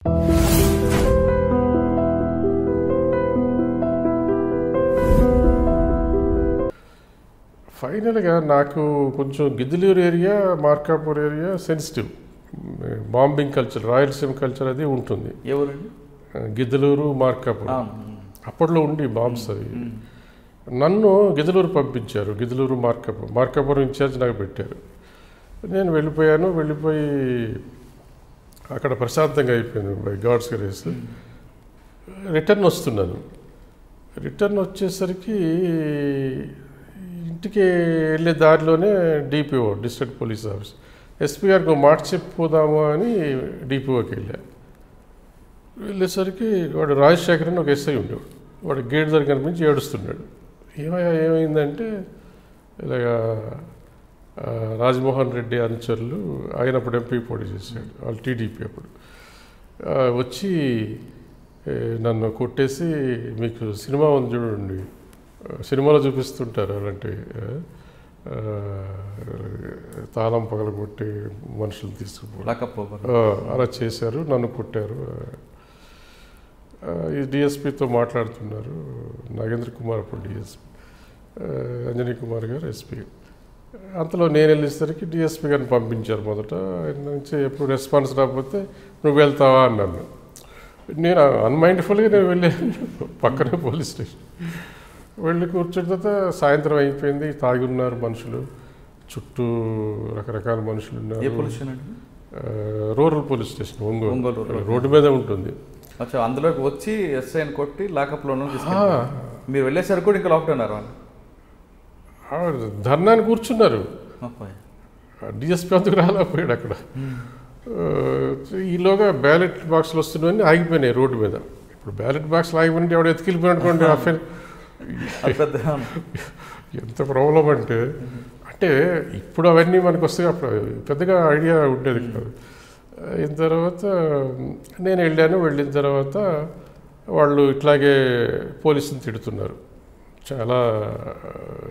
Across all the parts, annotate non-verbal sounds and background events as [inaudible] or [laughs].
ఫైనల్గా నాకు కొంచెం Giddalur area Markapur area sensitive bombing culture Rayalaseema culture అది ఉంటుంది. ఎవరండి? గిద్దలూరు మార్కాపూర్. అప్పట్లో ఉండి బాంబ్స్ అవి. నన్ను గిద్దలూరు పంపించారు గిద్దలూరు మార్కాపూర్. మార్కాపురం ఇన్ఛార్జ్ నాకు పెట్టారు. నేను వెళ్ళిపోయాను వెళ్ళిపోయి అక్కడ ప్రశాంతంగా అయిపోయింది బై గాడ్స్ గ్రేస్ రిటర్న్ వస్తున్నాను. రిటర్న్ వచ్చేసరికి ఇంటికి వెళ్ళే దారిలోనే DPO district police office SP గారికి మాట చెప్పిపోదాము అని డిపిఓకి వెళ్ళా. వెళ్ళేసరికి వాడు రాజశేఖర్ అని ఒక ఎస్ఐ ఉండేవాడు. వాడు గేట్ దగ్గర కనిపించి ఏడుస్తున్నాడు. ఏమయ్యా ఏమైందంటే ఇలాగా రాజమోహన్ రెడ్డి అనుచరులు ఆయన అప్పుడు ఎంపీ పోటీ చేశాడు వాళ్ళు టీడీపీ అప్పుడు. వచ్చి నన్ను కొట్టేసి మీకు సినిమా ఉంది చూడండి సినిమాలో చూపిస్తుంటారు అలాంటి తాళం పగలగొట్టి మనుషులు తీసుకుపోవడం. అలా చేశారు నన్ను కొట్టారు. ఈ డిఎస్పితో మాట్లాడుతున్నారు నాగేంద్ర కుమార్ అప్పుడు డిఎస్పి అంజనీ కుమార్ గారు ఎస్పీ. అంతలో నేను వెళ్ళేసరికి డిఎస్పీ గారిని పంపించారు మొదట. ఆయన నుంచి ఎప్పుడు రెస్పాన్స్ రాకపోతే నువ్వు వెళ్తావా? అన్నాను. నేను అన్మైండ్ఫుల్గా నేను వెళ్ళాను పక్కనే పోలీస్ స్టేషన్. వెళ్ళి కూర్చున్న తర్వాత సాయంత్రం అయిపోయింది. తాగి ఉన్నారు మనుషులు. చుట్టూ రకరకాల మనుషులు ఉన్నారు. Rural police station Ongole. Road మీద ఉంటుంది. అచ్చా అందులోకి వచ్చి ఎస్ఐని కొట్టి లాకప్లో ఆ, తీసుకెళ్ళి మీరు వెళ్ళేసరికి కూడా ఇంకా లాక్డౌన్ అన్నారు వాళ్ళు ఆ, ధర్నాని కూర్చున్నారు. డిఎస్పీ అందుకు రాలేకపోయాడు అక్కడ. ఈలోగా బ్యాలెట్ బాక్సులు వస్తున్నాయని ఆగిపోయినాయి రోడ్డు మీద. ఇప్పుడు బ్యాలెట్ బాక్స్లు ఆగిపోయింటే ఎవడు ఎత్తుకెళ్ళిపోయి అనుకోండి ఎంత ప్రాబ్లం అంటే అంటే ఇప్పుడు అవన్నీ మనకు వస్తాయి. అప్పుడు పెద్దగా ఐడియా ఉండేది కాదు. అయిన తర్వాత నేను వెళ్ళాను. వెళ్ళిన తర్వాత వాళ్ళు ఇట్లాగే పోలీసుని తిడుతున్నారు. చాలా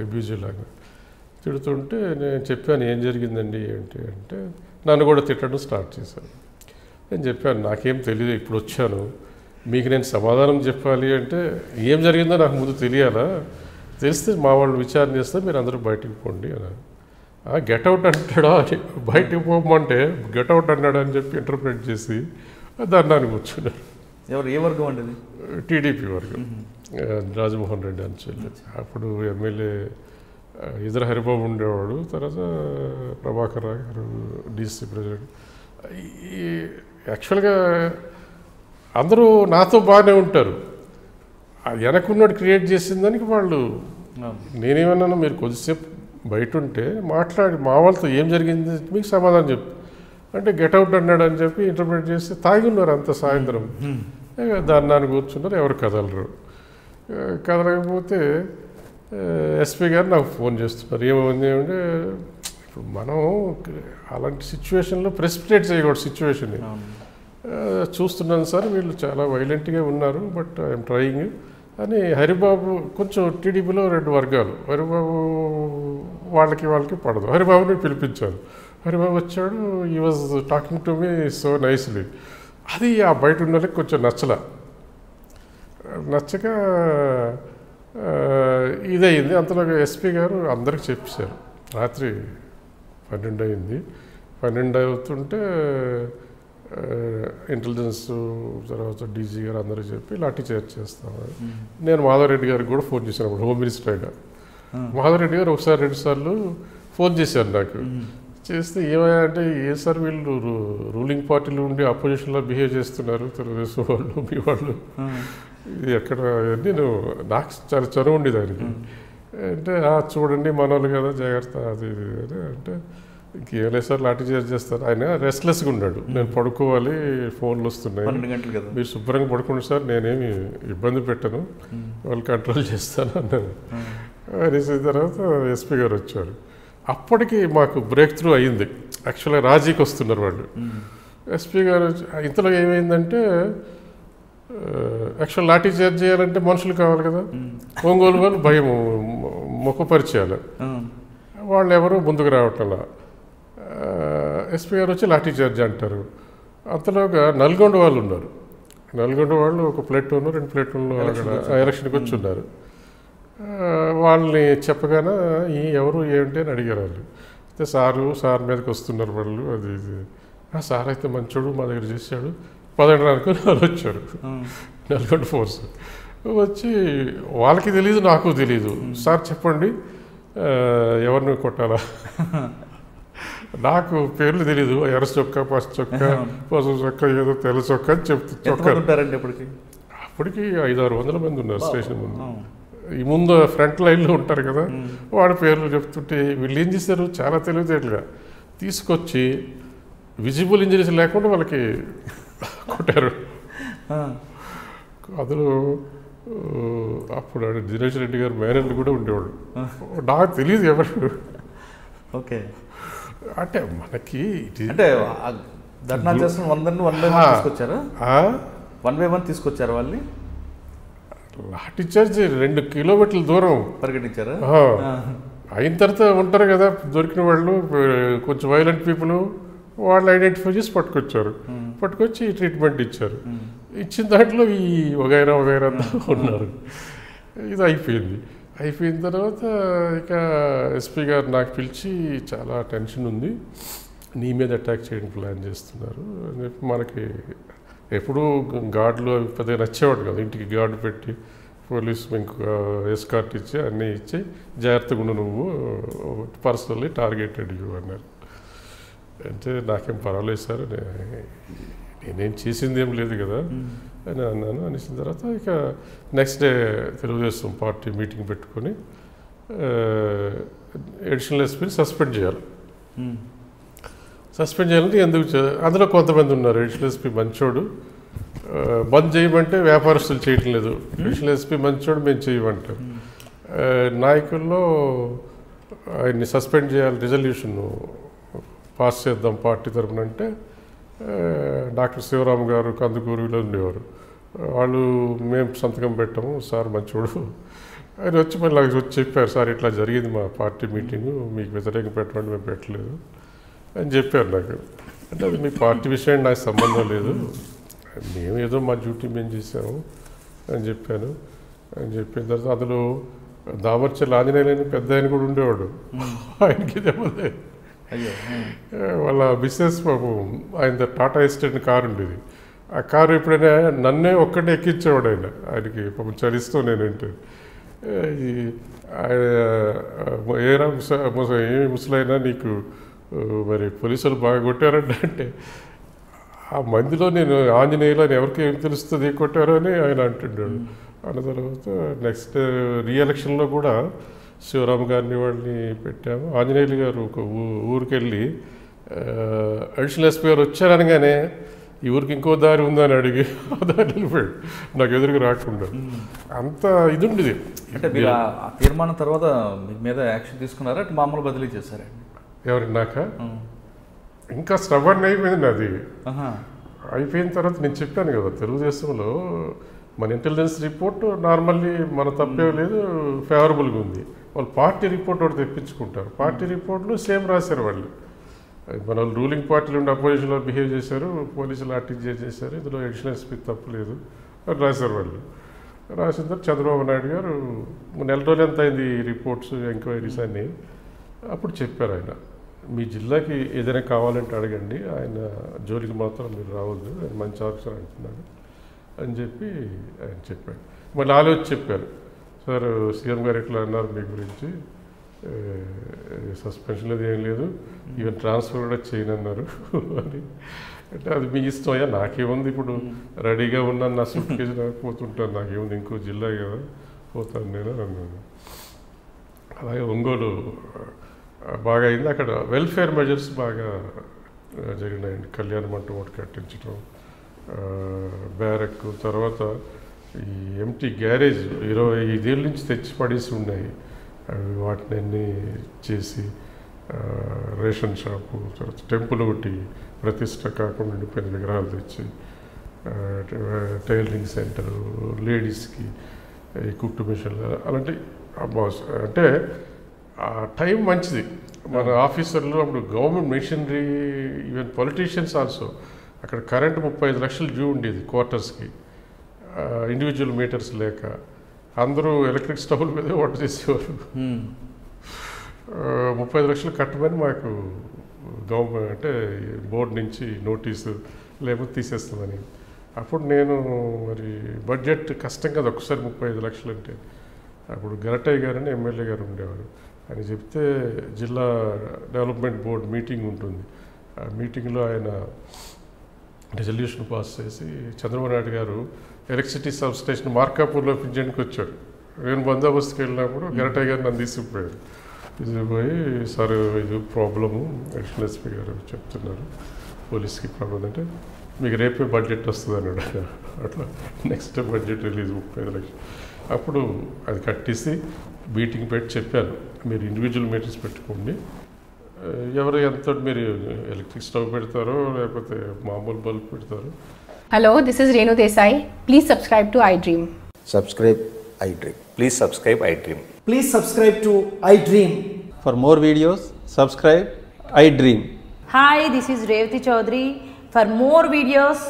అబ్యూజివ్ లాగా. తిడుతుంటే నేను చెప్పాను ఏం జరిగిందండి? ఏంటి? అంటే నన్ను కూడా తిట్టడం స్టార్ట్ చేశాను. నేను చెప్పాను నాకేం తెలియదు ఇప్పుడు వచ్చాను. మీకు నేను సమాధానం చెప్పాలి అంటే ఏం జరిగిందో నాకు ముందు తెలియాలా? తెలిస్తే మా వాళ్ళు విచారణ చేస్తే మీరు అందరూ బయటికి పోండి అని గెట్ అవుట్ అంటాడా? అని బయటికి పోమంటే గెట్ అవుట్ అన్నాడు అని చెప్పి ఇంటర్ప్రిట్ చేసి దాన్ని కూర్చున్నారు. ఎవరు? ఏ వర్గం అండి టీడీపీ వర్గం. రాజమోహన్ రెడ్డి అని చెప్పి. అప్పుడు ఎమ్మెల్యే ఇద్దరు హరిబాబు ఉండేవాడు. తర్వాత ప్రభాకర్ రావు గారు డీసీ ప్రెసిడెంట్ ఈ యాక్చువల్గా అందరూ నాతో బాగానే ఉంటారు. ఆ వెనకున్నోడు క్రియేట్ చేసిన దానికి వాళ్ళు అవును. నేనేమన్నాను మీరు కొద్దిసేపు బయట ఉంటే మాట్లాడి మా వాళ్ళతో ఏం జరిగింది మీకు సమాధానం చెప్పు. అంటే గెట్ అవుట్ అన్నాడు అని చెప్పి ఇంటర్ప్రిట్ చేస్తే తాగి ఉన్నారు అంత సాయంత్రం. దాన్ని కూర్చున్నారు ఎవరు కదలరు. కదలకపోతే ఎస్పీ గారు నాకు ఫోన్ చేస్తున్నారు. ఏమైంది అంటే ఇప్పుడు మనం అలాంటి సిచ్యువేషన్లో ప్రెసిపిటేట్ చేయకూడదు సిచ్యువేషన్. చూస్తున్నాను సార్ వీళ్ళు చాలా వైలెంట్గా ఉన్నారు బట్ ఐఎమ్ ట్రయింగ్ అని హరిబాబు కొంచెం టీడీపీలో రెండు వర్గాలు. హరిబాబు వాళ్ళకి వాళ్ళకి పడదు. హరిబాబుని పిలిపించాను హరిబాబు వచ్చాడు he was talking to me so nicely అది ఆ బయట ఉన్న కొంచెం నచ్చల. నచ్చక ఇదయింది. అంతలో ఎస్పీ గారు అందరికి చెప్పేశారు. రాత్రి పన్నెండు అయింది పన్నెండు అవుతుంటే ఇంటెలిజెన్స్ తర్వాత డీజీ గారు అందరూ చెప్పి లాఠీ చార్జ్ చేస్తామని నేను మాధవరెడ్డి గారికి కూడా ఫోన్ చేశాను. అప్పుడు హోమ్ మినిస్టర్గా. మాధవరెడ్డి గారు ఒకసారి రెండు సార్లు ఫోన్ చేశారు నాకు. చేస్తే ఏమయ్యా అంటే ఏ సార్ వీళ్ళు రూ- రూలింగ్ పార్టీలో ఉండి అపోజిషన్లో బిహేవ్ చేస్తున్నారు? తెలుగుదేశం వాళ్ళు మీ వాళ్ళు. ఎక్కడ నేను నాకు చాలా చనువు ఉండేది దానికి అంటే "ఆ, చూడండి మనోళ్ళు కదా జాగ్రత్త అది ఇది అంటే ఇంకేం లేదు సార్ లాఠీ చార్జ్ చేస్తారు. ఆయన రెస్ట్లెస్గా ఉన్నాడు. నేను పడుకోవాలి ఫోన్లు వస్తున్నాయి. మీరు శుభ్రంగా పడుకోండి సార్ నేనేమి ఇబ్బంది పెట్టను. వాళ్ళు కంట్రోల్ చేస్తాను అన్నాను అనేసిన తర్వాత ఎస్పీ గారు వచ్చారు. అప్పటికి మాకు బ్రేక్ త్రూ అయ్యింది యాక్చువల్గా రాజీకి వస్తున్నారు వాళ్ళు. ఎస్పీ గారు ఇంతలో ఏమైందంటే యాక్చువల్ లాఠీ చార్జ్ చేయాలంటే మనుషులు కావాలి కదా. ఒంగోలు వాళ్ళు భయం ముఖపరిచయాలు. వాళ్ళు ఎవరు ముందుకు రావటంలా. ఎస్పీ గారు వచ్చి లాఠీ చార్జ్ అంటారు. అంతలోగా నల్గొండ వాళ్ళు ఉన్నారు. నల్గొండ వాళ్ళు ఒక ప్లేటూన్ రెండు ప్లేటూన్లు అక్కడ. ఎలక్షన్కి వచ్చి ఉన్నారు. ఆ, వాళ్ళని చెప్పగానే ఈ ఎవరు ఏంటి అని అడిగారు వాళ్ళు. అయితే సారు సార్ మీదకి వస్తున్నారు వాళ్ళు. అది ఇది. "ఆ, సార్ అయితే మంచోడు మా దగ్గర చేశాడు. పదండి అనుకుని వాళ్ళు వచ్చారు. ఉమ్. నల్గొండ ఫోర్స్. వచ్చి వాళ్ళకి తెలియదు నాకు తెలియదు సార్ చెప్పండి. ఎవరిని కొట్టాలా? నాకు పేర్లు తెలీదు. ఎర్ర చొక్క పసు చొక్క పసుపు చొక్క ఏదో తెల్ల చొక్క అని చెప్తూ చొక్క ఇప్పటికి అప్పటికి? ఐదు ఆరు వందల మంది ఉన్నారు స్టేషన్ ముందు. ఈ ముందు ఫ్రంట్ లైన్లో ఉంటారు కదా. వాడి పేర్లు చెప్తుంటే వీళ్ళు ఏం చేశారు? చాలా తెలివితేటలుగా తీసుకొచ్చి విజిబుల్ ఇంజరీస్ లేకుండా వాళ్ళకి కొట్టారు. అందులో అప్పుడు దినేష్ రెడ్డి గారు మేనేజర్ కూడా ఉండేవాడు నాకు తెలియదు ఎవరు. ఓకే. అంటే మనకి అంటే ధర్నా చేస్తున్న వందరిని వన్ బై వన్. తీసుకొచ్చారా? వన్ బై వన్ తీసుకొచ్చారు వాళ్ళని? లాఠీ చార్జ్ రెండు కిలోమీటర్ల దూరం. పరిగణించారా. అయిన తర్వాత ఉంటారు కదా దొరికిన వాళ్ళు కొంచెం వైలెంట్ పీపుల్ వాళ్ళు ఐడెంటిఫై చేసి పట్టుకొచ్చారు. పట్టుకొచ్చి ట్రీట్మెంట్ ఇచ్చారు. ఇచ్చిన దాంట్లో ఈ వగైరా వగైరా ఉన్నారు. ఇది అయిపోయింది. అయిపోయిన తర్వాత ఇక ఎస్పీ గారు నాకు పిలిచి చాలా టెన్షన్ ఉంది. నీ మీద అటాక్ చేయడానికి ప్లాన్ చేస్తున్నారు అని చెప్పి మనకి ఎప్పుడూ గార్డులు అవి పెద్దగా నచ్చేవాడు కదా. ఇంటికి గార్డు పెట్టి పోలీస్ మీకు ఎస్కార్ట్ ఇచ్చి అన్నీ ఇచ్చి జాగ్రత్తగా ఉండు నువ్వు పర్సనల్లీ టార్గెటెడ్ యూ అన్నారు. అంటే నాకేం పర్వాలేదు సార్ నేనేం చేసింది ఏం లేదు కదా. అని అన్నాను. అనేసిన తర్వాత ఇక next day Telugu Desam party meeting పెట్టుకొని ఎడిషనల్ ఎస్పీని సస్పెండ్ చేయాలి. సస్పెండ్ చేయాలంటే ఎందుకు అందులో కొంతమంది ఉన్నారు. ఎడిషనల్ ఎస్పీ మంచోడు. బంద్ చేయమంటే వ్యాపారస్తులు చేయటం లేదు. ఎడిషనల్ ఎస్పీ మంచోడు మేము. ఆ, నాయకుల్లో ఆయన్ని సస్పెండ్ చేయాలి. రిజల్యూషన్ పాస్ చేద్దాం పార్టీ తరపున అంటే డాక్టర్ శివరామ్ గారు కందుకూరులో ఉండేవారు. వాళ్ళు మేము సంతకం పెట్టాము సార్ మంచోడు. ఆయన వచ్చి మళ్ళీ నాకు వచ్చి చెప్పారు సార్ ఇట్లా జరిగింది మా పార్టీ మీటింగు మీకు వ్యతిరేకం పెట్టమంటే మేము పెట్టలేదు. అని చెప్పారు నాకు. అంటే అది మీ పార్టీ విషయం నాకు సంబంధం లేదు. మేము ఏదో మా డ్యూటీ మేము చేసాము అని చెప్పాను. అని చెప్పిన తర్వాత అందులో దామర్చల్ ఆంజనేయులని పెద్ద ఆయన కూడా ఉండేవాడు. ఆయనకి ఉమ్. వాళ్ళ బిజినెస్ పాపం ఆయన టాటా ఎస్టేట్ కారు ఉండేది. ఆ కారు ఎప్పుడైనా నన్నే ఒక్కటే ఎక్కించేవాడు ఆయన. ఆయనకి పాపం చలిస్తూ నేనంటే ఆయన, ఏరా ముస ఏమి ముసలైనా నీకు మరి పోలీసులు బాగా కొట్టారంట అంటే ఆ మందిలో నేను ఆంజనేయులు అని ఎవరికి ఏం తెలుస్తుంది కొట్టారో అని ఆయన అంటుండాడు అన్న తర్వాత నెక్స్ట్ రీఎలక్షన్లో కూడా శివరామ్ గారిని వాళ్ళని పెట్టాము. ఆంజనేయులు గారు ఒక ఊ- ఊరికి వెళ్ళి అడిషనల్ ఎస్పీ గారు వచ్చారనగానే ఈ ఊరికి ఇంకో దారి ఉందని అడిగి ఆ దారి నాకు ఎదురుగా రాకుండా. అంత ఇది ఉండేది అంటే మీరు ఆ- తీర్మానం తర్వాత మీ మీద యాక్షన్ తీసుకున్నారా? అటు మామూలు బదిలీ చేశారండి ఎవరి? నాక? ఇంకా స్టబర్న్ అయిపోయింది అది. అయిపోయిన తర్వాత నేను చెప్పాను కదా తెలుగుదేశంలో మన ఇంటెలిజెన్స్ రిపోర్ట్ నార్మల్లీ మన తప్పే లేదు ఫేవరబుల్గా ఉంది. వాళ్ళు పార్టీ రిపోర్ట్ ఒకటి తెప్పించుకుంటారు. పార్టీ రిపోర్ట్లు సేమ్ రాశారు వాళ్ళు. మన రూలింగ్ పార్టీలు ఉండి అపోజిషన్లో బిహేవ్ చేశారు పోలీసులు అటాక్ చేశారు ఇందులో ఎడిషనల్ ఎస్పీ తప్పలేదు అని రాశారు వాళ్ళు. రాసిన తర్వాత చంద్రబాబు నాయుడు గారు నెల రోజులు ఎంత అయింది రిపోర్ట్స్ ఎంక్వైరీస్ అన్నీ? అప్పుడు చెప్పారు ఆయన మీ జిల్లాకి ఏదైనా కావాలంటే అడగండి ఆయన జోలికి మాత్రం మీరు రావద్దు ఆయన మంచి ఆఫీసర్ అంటున్నాడు అని చెప్పి ఆయన చెప్పాడు. మళ్ళీ ఆలోచి చెప్పారు. సార్ సీఎం గారు ఎట్లా అన్నారు మీ గురించి? సస్పెన్షన్ లేదు ఏం లేదు. ఈవెన్ ట్రాన్స్ఫర్ కూడా చేయనన్నారు [laughs] అని. అంటే అది మీ ఇష్టం అయ్యా నాకేముంది ఇప్పుడు? రెడీగా ఉన్నాను నా సూట్ కేసు నాకు పోతుంటాను నాకేముంది ఇంకో జిల్లా కదా పోతాను నేను అన్నాను. అలాగే ఒంగోలు బాగా అయింది. అక్కడ వెల్ఫేర్ మెజర్స్ బాగా జరిగినాయండి. కళ్యాణ మంటపం ఒకటి కట్టించడం బ్యారక్ తర్వాత ఈ ఎంటీ గ్యారేజ్ ఇరవై ఐదేళ్ళ నుంచి తెచ్చి పడేసి ఉన్నాయి. అవి వాటిని అన్నీ చేసి రేషన్ షాపు తర్వాత టెంపుల్ ఒకటి ప్రతిష్ట కాకుండా ఉండిపోయిన విగ్రహాలు తెచ్చి టైలరింగ్ సెంటర్ లేడీస్కి ఈ కుట్టు మిషన్లు అలాంటి అంటే ఆ టైం మంచిది. మన ఆఫీసర్లు అప్పుడు government machinery even politicians also అక్కడ కరెంట్ ముప్పై ఐదు లక్షలు డ్యూ ఉండేది క్వార్టర్స్కి. ఇండివిజువల్ మీటర్స్ లేక అందరూ ఎలక్ట్రిక్ స్టవ్ల మీదే వంట చేసేవారు. ముప్పై ఐదు లక్షలు కట్టమని మాకు గవర్నమెంట్ అంటే బోర్డు నుంచి నోటీసు లేకపోతే తీసేస్తామని. అప్పుడు నేను మరి బడ్జెట్ కష్టం కదా ఒకసారి ముప్పై ఐదు లక్షలు అంటే. అప్పుడు గరటయ్య గారని ఎమ్మెల్యే గారు ఉండేవారు. అని చెప్తే జిల్లా డెవలప్మెంట్ బోర్డు మీటింగ్ ఉంటుంది. ఆ మీటింగ్లో ఆయన రెజల్యూషన్ పాస్ చేసి Chandrababu Naidu garu electricity sub station మార్కాపూర్లో పింఛన్కి వచ్చాడు. నేను బందోబస్తుకి వెళ్ళినప్పుడు గరటయ్య గారు నన్ను తీసుకుపోయాడు తీసుకుపోయి సార్ ఇది ప్రాబ్లము. ఎక్షన్ ఎస్పీ గారు చెప్తున్నారు పోలీస్కి ప్రాబ్లం అంటే మీకు రేపే బడ్జెట్ వస్తుంది అన్నాడు. అట్లా నెక్స్ట్ బడ్జెట్ రిలీజ్ ముప్పై ఐదు లక్షలు. అప్పుడు అది కట్టేసి మీటింగ్ పెట్టి చెప్పాను మీరు ఇండివిజువల్ మీటింగ్స్ పెట్టుకోండి. ఎవరు ఎంత మీరు ఎలక్ట్రిక్ స్టవ్ పెడతారో లేకపోతే మామూలు బల్బ్ పెడతారో hello this is Renu Desai please subscribe to I dream subscribe I dream please subscribe I dream please subscribe to I dream for more videos subscribe I dream hi this is Revathi Chowdary for more videos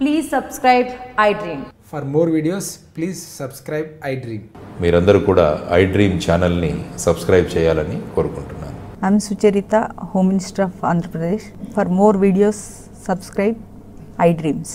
please subscribe I dream for more videos please subscribe I dream మీరందరూ కూడా I dream ఛానల్ని subscribe చేయాలని కోరుకుంటున్నాను. I'm Sucharita home minister of Andhra Pradesh for more videos subscribe I dreams